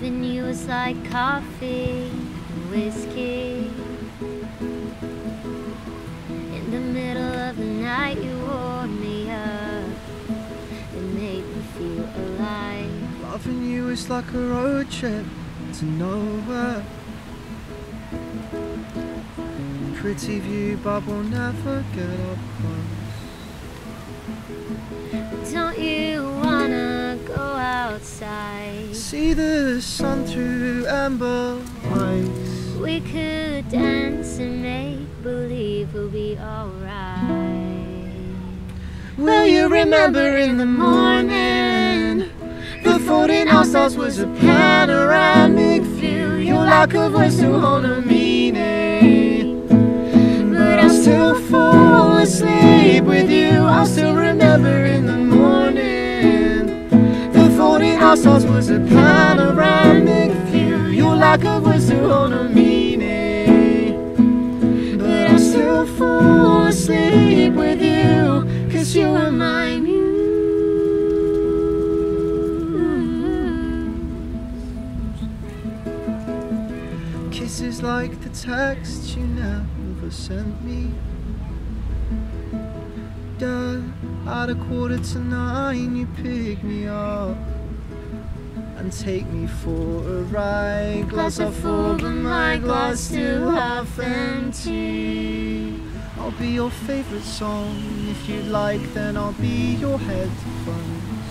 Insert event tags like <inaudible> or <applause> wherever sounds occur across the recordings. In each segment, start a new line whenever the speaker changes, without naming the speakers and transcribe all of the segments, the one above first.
Loving you was like coffee and whiskey. In the middle of the night, you warmed me up and made me feel alive.
Loving you is like a road trip to nowhere. Pretty view, but we'll never get up close.
Don't you wanna go outside?
See the sun through amber eyes.
We could dance and make believe we'll be alright.
Will you remember in the morning? The folding house was a panoramic view. Your lack of words to hold a meaning. But I'll still fall asleep with you. House was a panoramic view. Your lack of words on a meaning. But I'll still fall asleep with you. Cause you were my muse. Kisses like the text you never sent me. At a quarter to nine, you pick me up and take me for a ride. Glass half full, but my glass still half empty. I'll be your favorite song. If you'd like, then I'll be your headphones.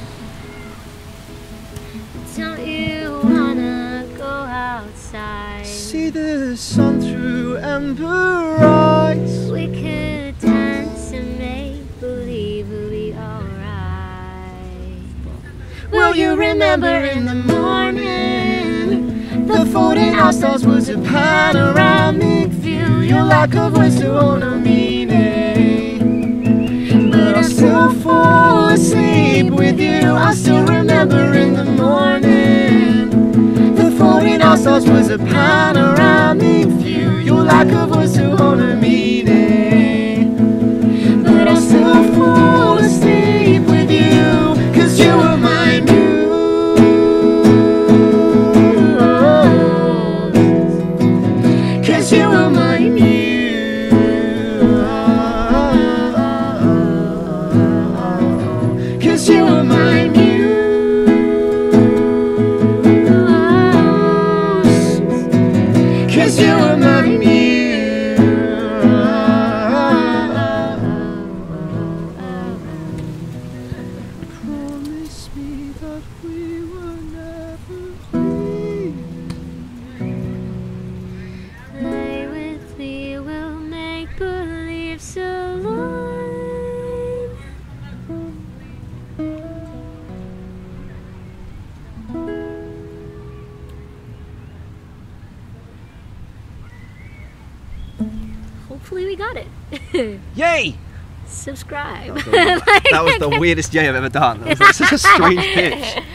Don't you wanna go outside?
See the sun through amber eyes.
We could dance and make
You remember in the morning? The folding house was a panoramic view. Your lack of words to hold a meaning. But I'll still fall asleep with you. I still remember in the morning. The folding house was a panoramic view. Your lack of words to
Hopefully we got it. <laughs>
Yay!
Subscribe.
That was the <laughs> weirdest yay I've ever done. <laughs> That was such a strange pitch. <laughs>